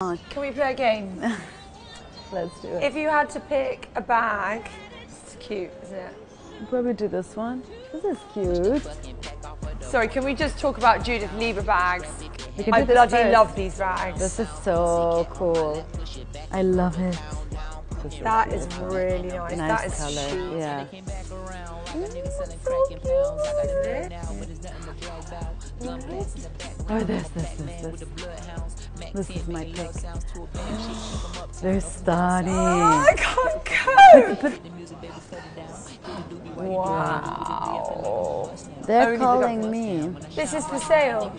Can we play a game? Let's do it. if you had to pick a bag, it's cute, isn't it? Probably do this one. This is cute. Sorry, can we just talk about Judith Leiber bags? I bloody first. love these bags. This is so cool. I love it. that is really nice. that Nice is color. chic. Yeah. Oh, this, this, this, this. This is my pick. They're stunning. Oh, I can't cope. wow. They're calling me. This is for sale.